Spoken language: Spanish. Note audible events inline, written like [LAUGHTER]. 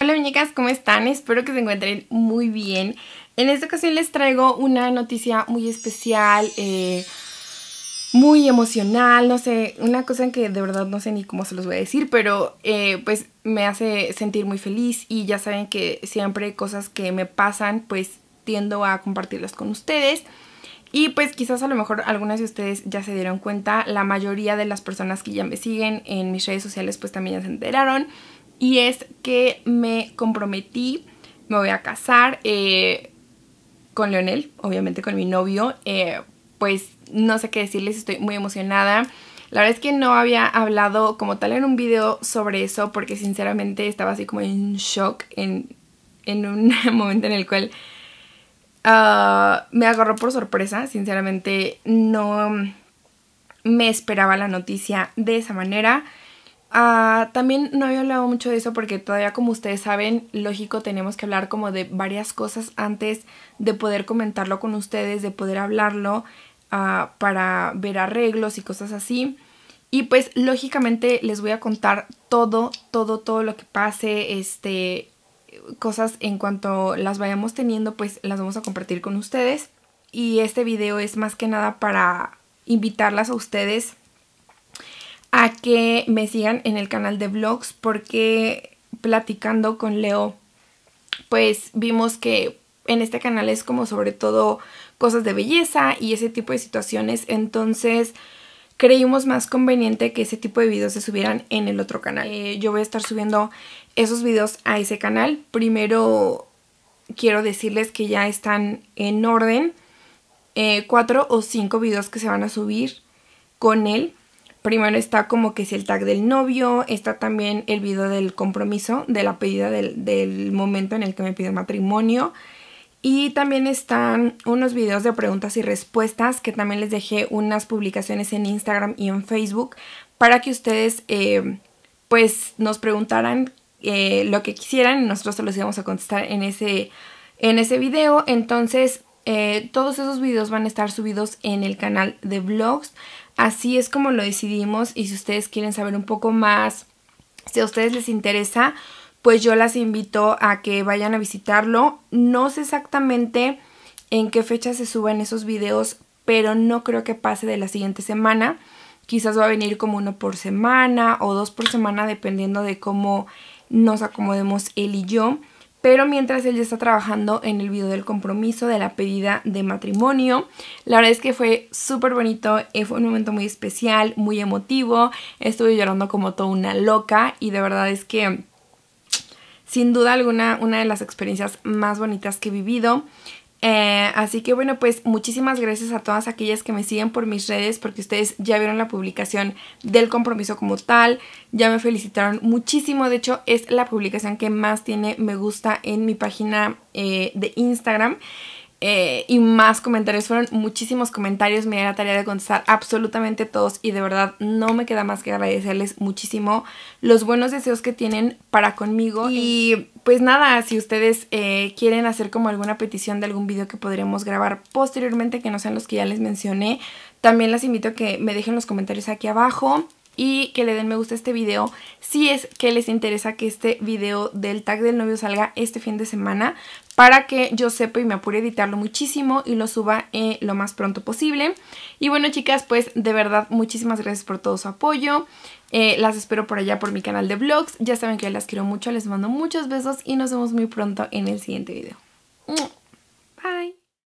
Hola muñecas, ¿cómo están? Espero que se encuentren muy bien. En esta ocasión les traigo una noticia muy especial, eh, muy emocional, no sé, una cosa que de verdad no sé ni cómo se los voy a decir, pero eh, pues me hace sentir muy feliz y ya saben que siempre cosas que me pasan pues tiendo a compartirlas con ustedes. Y pues quizás a lo mejor algunas de ustedes ya se dieron cuenta, la mayoría de las personas que ya me siguen en mis redes sociales pues también ya se enteraron y es que me comprometí, me voy a casar eh, con Leonel, obviamente con mi novio, eh, pues no sé qué decirles, estoy muy emocionada. La verdad es que no había hablado como tal en un video sobre eso porque sinceramente estaba así como en shock en, en un [LAUGHS] momento en el cual ah, me agarró por sorpresa, sinceramente no me esperaba la noticia de esa manera. Ah, también no había hablado mucho de eso porque todavía como ustedes saben, lógico, tenemos que hablar como de varias cosas antes de poder comentarlo con ustedes, de poder hablarlo ah, para ver arreglos y cosas así. Y pues lógicamente les voy a contar todo, todo, todo lo que pase, este, cosas en cuanto las vayamos teniendo, pues las vamos a compartir con ustedes. Y este video es más que nada para invitarlas a ustedes a que me sigan en el canal de vlogs porque platicando con Leo pues vimos que en este canal es como sobre todo cosas de belleza y ese tipo de situaciones entonces creímos más conveniente que ese tipo de videos se subieran en el otro canal. Eh, yo voy a estar subiendo esos videos a ese canal. Primero quiero decirles que ya están en orden eh, cuatro o cinco videos que se van a subir con él Primero está como que si el tag del novio, está también el video del compromiso, de la pedida del, momento en el que me pide matrimonio. Y también están unos videos de preguntas y respuestas que también les dejé unas publicaciones en Instagram y en Facebook para que ustedes eh, pues nos preguntaran eh, lo que quisieran y nosotros se los íbamos a contestar en ese, en ese video. Entonces eh, todos esos videos van a estar subidos en el canal de vlogs. Así es como lo decidimos y si ustedes quieren saber un poco más, si a ustedes les interesa, pues yo las invito a que vayan a visitarlo. No sé exactamente en qué fecha se suben esos videos, pero no creo que pase de la siguiente semana. Quizás va a venir como uno por semana o dos por semana dependiendo de cómo nos acomodemos él y yo. Pero mientras él ya está trabajando en el video del compromiso, de la pedida de matrimonio. La verdad es que fue súper bonito, eh, fue un momento muy especial, muy emotivo. Estuve llorando como toda una loca y de verdad es que sin duda alguna una de las experiencias más bonitas que he vivido. Eh, así que bueno, pues muchísimas gracias a todas aquellas que me siguen por mis redes porque ustedes ya vieron la publicación del compromiso como tal, ya me felicitaron muchísimo, de hecho es la publicación que más tiene me gusta en mi página eh, de Instagram. Eh, y más comentarios. Fueron muchísimos comentarios, me di la tarea de contestar absolutamente todos y de verdad no me queda más que agradecerles muchísimo los buenos deseos que tienen para conmigo. Y pues nada, si ustedes eh, quieren hacer como alguna petición de algún video que podremos grabar posteriormente que no sean los que ya les mencioné, también las invito a que me dejen los comentarios aquí abajo y que le den me gusta a este video si es que les interesa que este video del tag del novio salga este fin de semana para que yo sepa y me apure editarlo muchísimo y lo suba eh, lo más pronto posible. Y bueno chicas, pues de verdad muchísimas gracias por todo su apoyo. Eh, las espero por allá por mi canal de vlogs. Ya saben que las quiero mucho, les mando muchos besos y nos vemos muy pronto en el siguiente video.